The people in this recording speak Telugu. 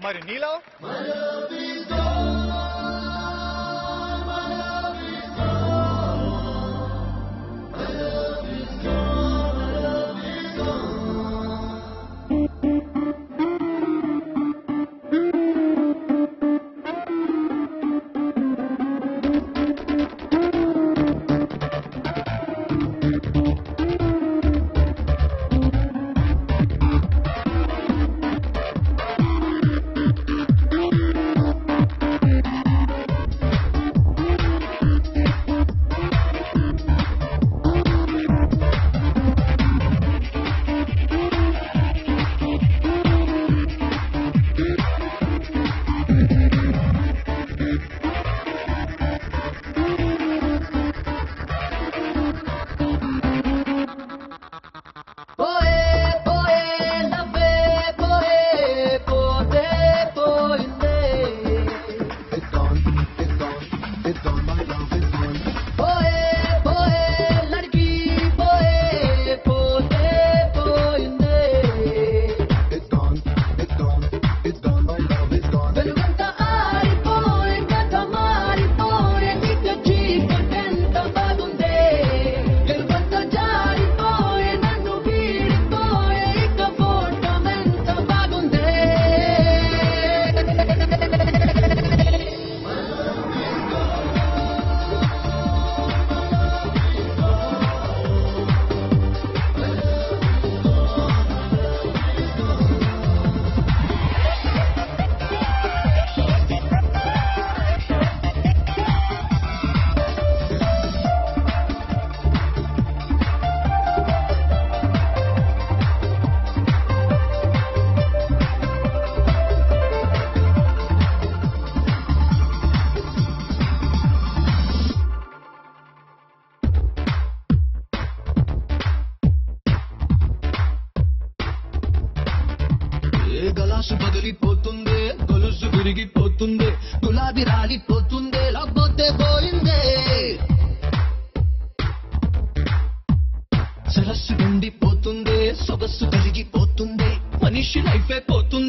మరి నీలో? ఆశ బదిలిపోతుందే గొలుసు విరిగిపోతుందే గులాబీ రాలిపోతుందే లబ్బొత్తే పోయిందే. సరస్సు ఎండిపోతుందే సొగస్సు కలిగిపోతుంది మనిషి లైఫ్ అయిపోతుంది